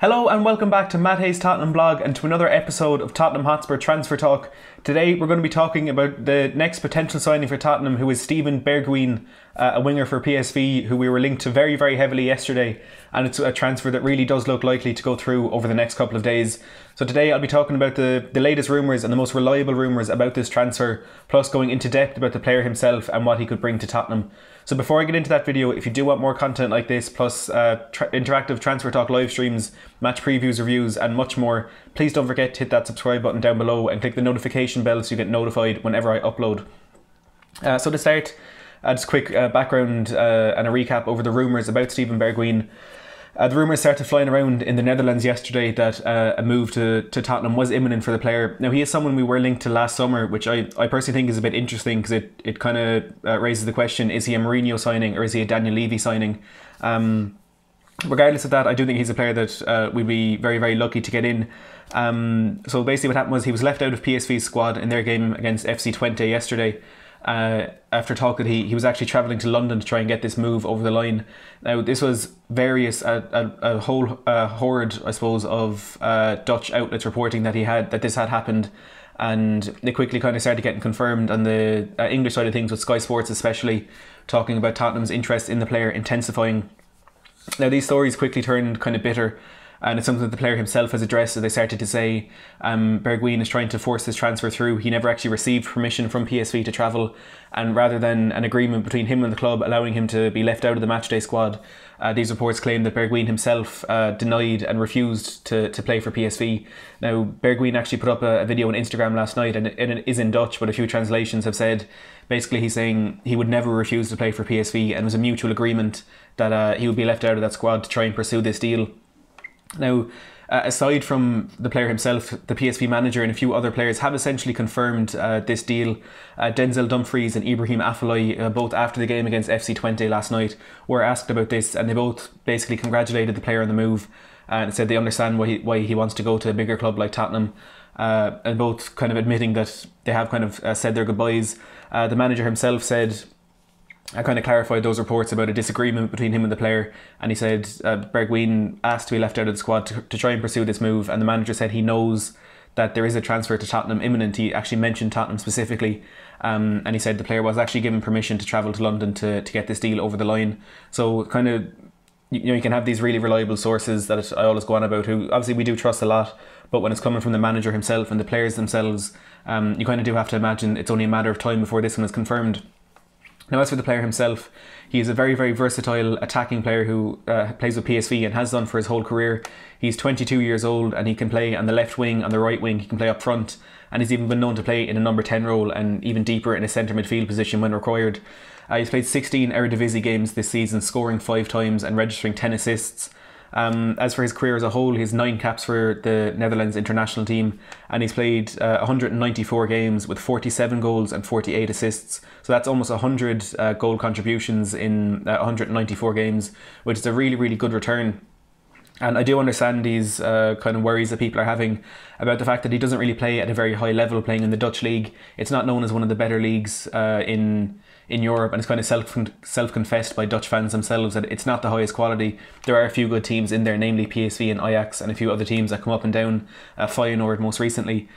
Hello and welcome back to Matt Hayes Tottenham blog and to another episode of Tottenham Hotspur Transfer Talk. Today we're going to be talking about the next potential signing for Tottenham, who is Steven Bergwijn, uh, a winger for PSV, who we were linked to very, very heavily yesterday. And it's a transfer that really does look likely to go through over the next couple of days. So today I'll be talking about the, the latest rumours and the most reliable rumours about this transfer, plus going into depth about the player himself and what he could bring to Tottenham. So before I get into that video, if you do want more content like this, plus uh, tra- interactive transfer talk live streams, match previews, reviews, and much more, please don't forget to hit that subscribe button down below and click the notification bell so you get notified whenever I upload. Uh, so to start, uh, just quick uh, background uh, and a recap over the rumours about Steven Bergwijn. Uh, the rumours started flying around in the Netherlands yesterday that uh, a move to, to Tottenham was imminent for the player. Now, he is someone we were linked to last summer, which I, I personally think is a bit interesting because it, it kind of uh, raises the question is he a Mourinho signing or is he a Daniel Levy signing? Um, regardless of that, I do think he's a player that we'd be very, very lucky to get in. Um, so basically, what happened was he was left out of PSV's squad in their game against FC Twente yesterday uh, after talk that he, he was actually travelling to London to try and get this move over the line. Now, this was various, a, a, a whole uh, horde, I suppose, of uh, Dutch outlets reporting that he had that this had happened. And they quickly kind of started getting confirmed on the uh, English side of things, with Sky Sports especially talking about Tottenham's interest in the player intensifying. Now, these stories quickly turned kind of bitter and it's something that the player himself has addressed. So they started to say um, Bergwijn is trying to force this transfer through. He never actually received permission from PSV to travel, and rather than an agreement between him and the club allowing him to be left out of the matchday squad, uh, these reports claim that Bergwijn himself uh, denied and refused to, to play for PSV. Now, Bergwijn actually put up a, a video on Instagram last night, and it, it is in Dutch, but a few translations have said basically he's saying he would never refuse to play for PSV, and it was a mutual agreement that uh, he would be left out of that squad to try and pursue this deal. Now, uh, aside from the player himself, the PSV manager and a few other players have essentially confirmed uh, this deal. Uh, Denzel Dumfries and Ibrahim Afellay, uh, both after the game against FC Twente last night, were asked about this, and they both basically congratulated the player on the move and said they understand why he, why he wants to go to a bigger club like Tottenham. Uh, and both kind of admitting that they have kind of uh, said their goodbyes. the manager himself said I kind of clarified those reports about a disagreement between him and the player, and he said uh, Bergwijn asked to be left out of the squad to, to try and pursue this move, and the manager said he knows that there is a transfer to Tottenham imminent. He actually mentioned Tottenham specifically, um, and he said the player was actually given permission to travel to London to, to get this deal over the line. So kind of you know you can have these really reliable sources that I always go on about who obviously we do trust a lot, but when it's coming from the manager himself and the players themselves, um, you kind of do have to imagine it's only a matter of time before this one is confirmed. Now, as for the player himself, he is a very, very versatile attacking player who uh, plays with PSV and has done for his whole career. He's 22 years old and he can play on the left wing, on the right wing, he can play up front, and he's even been known to play in a number 10 role and even deeper in a centre midfield position when required. Uh, he's played 16 Eredivisie games this season, scoring five times and registering 10 assists. Um, as for his career as a whole, he has nine caps for the Netherlands international team, and he's played uh, 194 games with 47 goals and 48 assists. So that's almost 100 uh, goal contributions in uh, 194 games, which is a really, really good return. And I do understand these uh, kind of worries that people are having about the fact that he doesn't really play at a very high level, playing in the Dutch league. It's not known as one of the better leagues uh, in in Europe, and it's kind of self self confessed by Dutch fans themselves that it's not the highest quality. There are a few good teams in there, namely PSV and Ajax, and a few other teams that come up and down. Uh, Feyenoord most recently.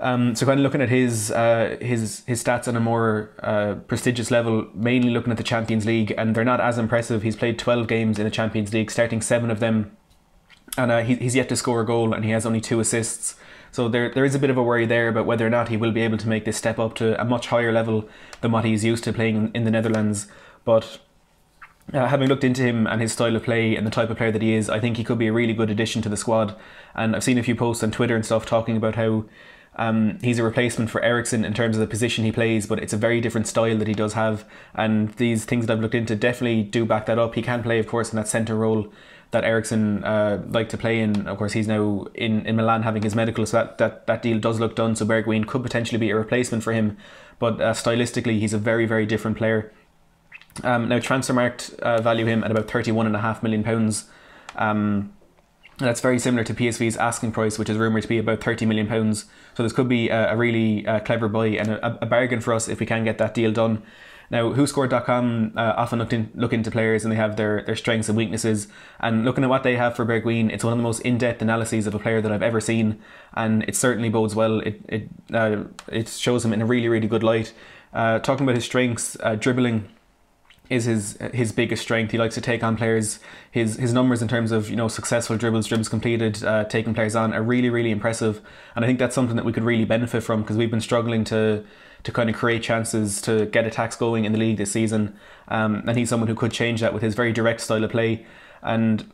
Um, so kind of looking at his uh, his his stats on a more uh, prestigious level, mainly looking at the Champions League, and they're not as impressive. He's played twelve games in the Champions League, starting seven of them, and uh, he, he's yet to score a goal, and he has only two assists. So there, there is a bit of a worry there about whether or not he will be able to make this step up to a much higher level than what he's used to playing in the Netherlands. But uh, having looked into him and his style of play and the type of player that he is, I think he could be a really good addition to the squad. And I've seen a few posts on Twitter and stuff talking about how um, he's a replacement for Eriksen in terms of the position he plays, but it's a very different style that he does have. And these things that I've looked into definitely do back that up. He can play, of course, in that centre role that Eriksen uh, liked to play in. Of course, he's now in, in Milan having his medical, so that, that, that deal does look done. So Bergwijn could potentially be a replacement for him, but uh, stylistically, he's a very, very different player. Um, now, Transfermarkt uh, value him at about £31.5 million. Um, that's very similar to PSV's asking price, which is rumoured to be about £30 million. So this could be a, a really uh, clever buy and a, a, bargain for us if we can get that deal done. Now, WhoScored.com uh, often look, in, look into players and they have their, their strengths and weaknesses. And looking at what they have for Bergwijn, it's one of the most in depth analyses of a player that I've ever seen. And it certainly bodes well. It, it, uh, it shows him in a really, really good light. Uh, talking about his strengths, uh, dribbling is his his biggest strength. He likes to take on players. His his numbers in terms of you know successful dribbles, dribbles completed, uh, taking players on are really really impressive. And I think that's something that we could really benefit from because we've been struggling to to kind of create chances to get attacks going in the league this season. Um, and he's someone who could change that with his very direct style of play. And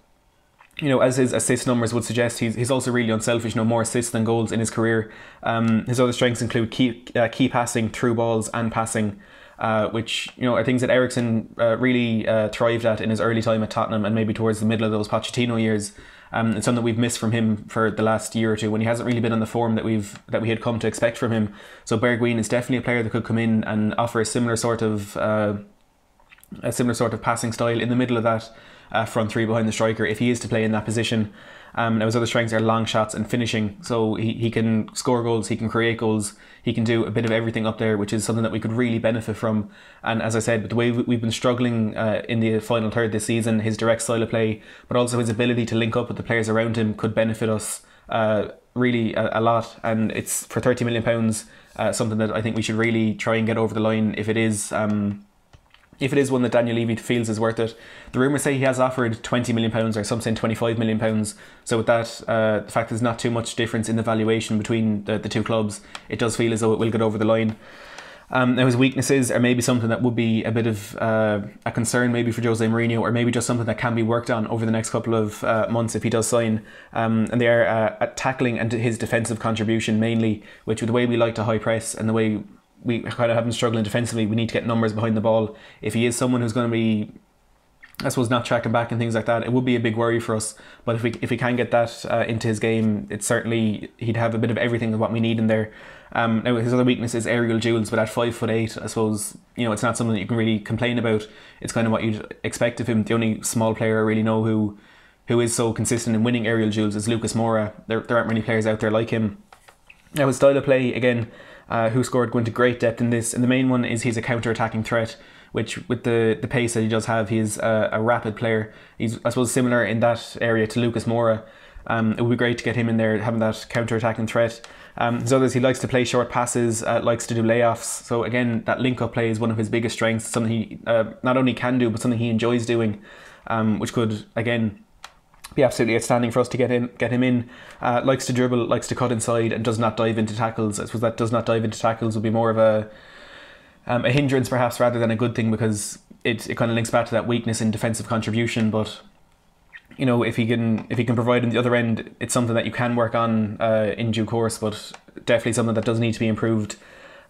you know, as his assist numbers would suggest, he's, he's also really unselfish. You know, more assists than goals in his career. Um, his other strengths include key uh, key passing, through balls, and passing uh, which you know are things that Eriksen uh, really uh, thrived at in his early time at Tottenham and maybe towards the middle of those Pochettino years. Um, it's something that we've missed from him for the last year or two when he hasn't really been on the form that we've that we had come to expect from him. So Bergwijn is definitely a player that could come in and offer a similar sort of uh, a similar sort of passing style in the middle of that uh, front three behind the striker if he is to play in that position. Um, now his other strengths are long shots and finishing. So he, he can score goals, he can create goals, he can do a bit of everything up there, which is something that we could really benefit from. And as I said, with the way we've been struggling uh, in the final third this season, his direct style of play, but also his ability to link up with the players around him could benefit us uh, really a, a, lot. And it's for thirty million pounds, uh, something that I think we should really try and get over the line if it is. Um, if it is one that Daniel Levy feels is worth it. The rumours say he has offered £20 million or some saying £25 million. So, with that, uh, the fact there's not too much difference in the valuation between the, the two clubs, it does feel as though it will get over the line. Um, now, his weaknesses are maybe something that would be a bit of uh, a concern, maybe for Jose Mourinho, or maybe just something that can be worked on over the next couple of uh, months if he does sign. Um, and they are uh, tackling and his defensive contribution mainly, which with the way we like to high press and the way we kind of have been struggling defensively. We need to get numbers behind the ball. If he is someone who's going to be, I suppose, not tracking back and things like that, it would be a big worry for us. But if we if we can get that uh, into his game, it's certainly he'd have a bit of everything of what we need in there. Um, now his other weakness is aerial duels, but at five foot eight, I suppose you know it's not something that you can really complain about. It's kind of what you'd expect of him. The only small player I really know who who is so consistent in winning aerial duels is Lucas Moura. There there aren't many players out there like him. Now his style of play again uh, WhoScored go into great depth in this. And the main one is he's a counter attacking threat, which with the, the pace that he does have, he's a, a rapid player. He's, I suppose, similar in that area to Lucas Moura. Um, it would be great to get him in there, having that counter attacking threat. Um, his others, he likes to play short passes, uh, likes to do layoffs. So, again, that link up play is one of his biggest strengths, something he uh, not only can do, but something he enjoys doing, um, which could, again, be absolutely outstanding for us to get in, get him in. Uh, likes to dribble, likes to cut inside, and does not dive into tackles. I suppose that does not dive into tackles would be more of a um, a hindrance perhaps rather than a good thing because it, it kind of links back to that weakness in defensive contribution. But you know if he can if he can provide on the other end, it's something that you can work on uh, in due course. But definitely something that does need to be improved.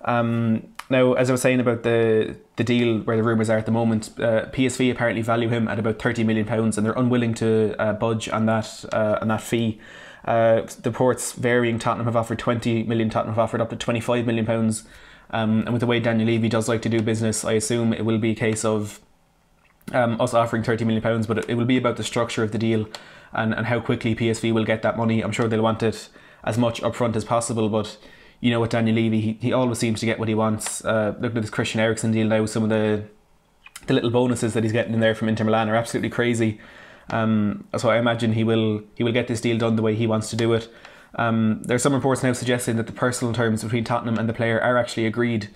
Um, now, as I was saying about the the deal where the rumours are at the moment, uh, PSV apparently value him at about thirty million pounds, and they're unwilling to uh, budge on that uh, on that fee. Uh, the reports varying. Tottenham have offered twenty million. Tottenham have offered up to twenty five million pounds. Um, and with the way Daniel Levy does like to do business, I assume it will be a case of um, us offering thirty million pounds, but it will be about the structure of the deal and and how quickly PSV will get that money. I'm sure they'll want it as much upfront as possible, but you know, with Daniel Levy, he, he always seems to get what he wants. Uh, looking at this Christian Eriksen deal now, some of the the little bonuses that he's getting in there from Inter Milan are absolutely crazy. Um, so I imagine he will he will get this deal done the way he wants to do it. Um, there are some reports now suggesting that the personal terms between Tottenham and the player are actually agreed.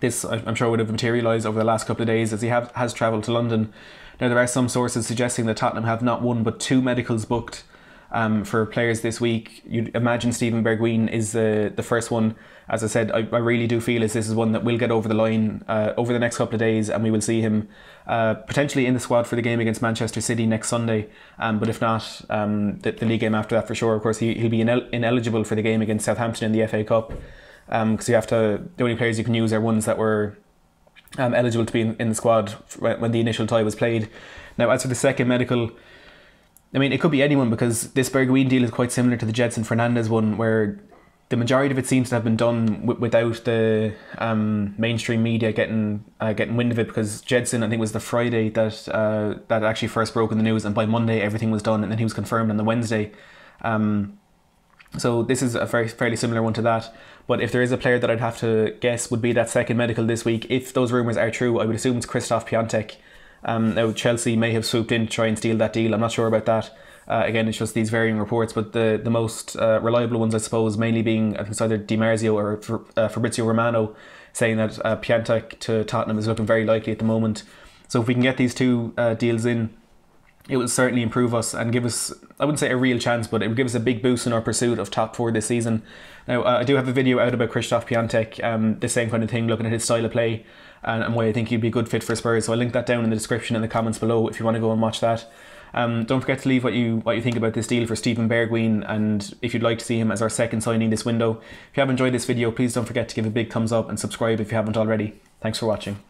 This I'm sure would have materialised over the last couple of days as he have, has travelled to London. Now there are some sources suggesting that Tottenham have not one but two medicals booked um, for players this week. You'd imagine Steven Bergwijn is the the first one. As I said, I, I really do feel as this is one that will get over the line uh, over the next couple of days, and we will see him uh, potentially in the squad for the game against Manchester City next Sunday. Um, but if not, um, the, the league game after that for sure. Of course, he, he'll be inel- ineligible for the game against Southampton in the FA Cup because um, you have to. The only players you can use are ones that were um, eligible to be in, in the squad when the initial tie was played. Now, as for the second medical. I mean, it could be anyone because this Bergwijn deal is quite similar to the Gedson Fernandes one, where the majority of it seems to have been done w- without the um, mainstream media getting uh, getting wind of it. Because Gedson, I think, was the Friday that uh, that actually first broke in the news, and by Monday everything was done, and then he was confirmed on the Wednesday. Um, So this is a very fairly similar one to that. But if there is a player that I'd have to guess would be that second medical this week, if those rumours are true, I would assume it's Krzysztof Piatek. Um, now Chelsea may have swooped in to try and steal that deal. I'm not sure about that. Uh, again, it's just these varying reports, but the the most uh, reliable ones, I suppose, mainly being I think it's either Di Marzio or uh, Fabrizio Romano, saying that uh, to Tottenham is looking very likely at the moment. So if we can get these two uh, deals in, it will certainly improve us and give us, I wouldn't say a real chance, but it would give us a big boost in our pursuit of top four this season. Now, uh, I do have a video out about Krzysztof Piatek, um, the same kind of thing, looking at his style of play and, and why I think he'd be a good fit for Spurs. So I'll link that down in the description in the comments below if you want to go and watch that. Um, don't forget to leave what you what you think about this deal for Steven Bergwijn and if you'd like to see him as our second signing this window. If you have enjoyed this video, please don't forget to give a big thumbs up and subscribe if you haven't already. Thanks for watching.